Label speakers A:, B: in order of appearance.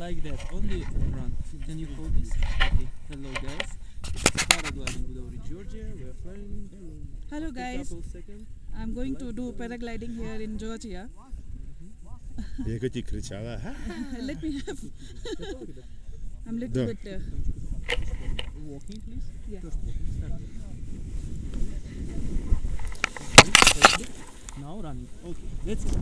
A: like that. Only run. Can you hold this? Okay. Hello guys. It's paragliding with Gudauri, Georgia. We are flying.
B: Hello guys. I'm going to do paragliding here in Georgia. Let me have. I'm a
C: little
B: bit. Uh,
A: Walking, please.
B: Yeah.
A: Now running. Okay. Let's go.